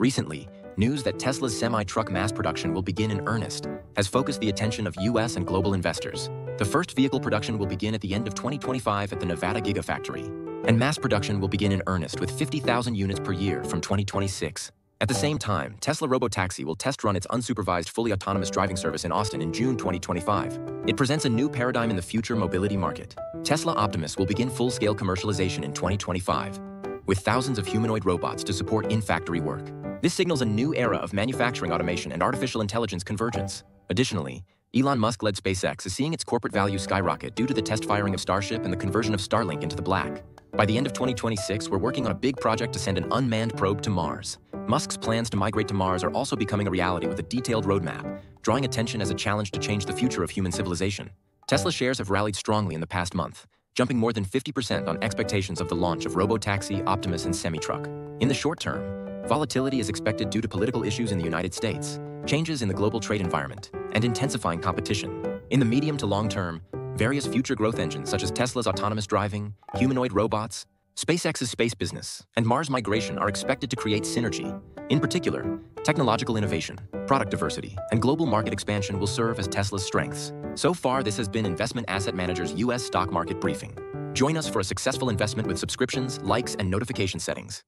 Recently, news that Tesla's semi-truck mass production will begin in earnest has focused the attention of US and global investors. The first vehicle production will begin at the end of 2025 at the Nevada Gigafactory, and mass production will begin in earnest with 50,000 units per year from 2026. At the same time, Tesla Robotaxi will test run its unsupervised fully autonomous driving service in Austin in June 2025. It presents a new paradigm in the future mobility market. Tesla Optimus will begin full-scale commercialization in 2025, with thousands of humanoid robots to support in-factory work. This signals a new era of manufacturing automation and artificial intelligence convergence. Additionally, Elon Musk-led SpaceX is seeing its corporate value skyrocket due to the test firing of Starship and the conversion of Starlink into the black. By the end of 2026, we're working on a big project to send an unmanned probe to Mars. Musk's plans to migrate to Mars are also becoming a reality with a detailed roadmap, drawing attention as a challenge to change the future of human civilization. Tesla shares have rallied strongly in the past month, jumping more than 50% on expectations of the launch of Robotaxi, Optimus, and Semi-Truck. In the short term, Volatility is expected due to political issues in the United States, changes in the global trade environment, and intensifying competition. In the medium to long term, various future growth engines such as Tesla's autonomous driving, humanoid robots, SpaceX's space business, and Mars migration are expected to create synergy. In particular, technological innovation, product diversity, and global market expansion will serve as Tesla's strengths. So far, this has been Investment Asset Manager's U.S. stock market briefing. Join us for a successful investment with subscriptions, likes, and notification settings.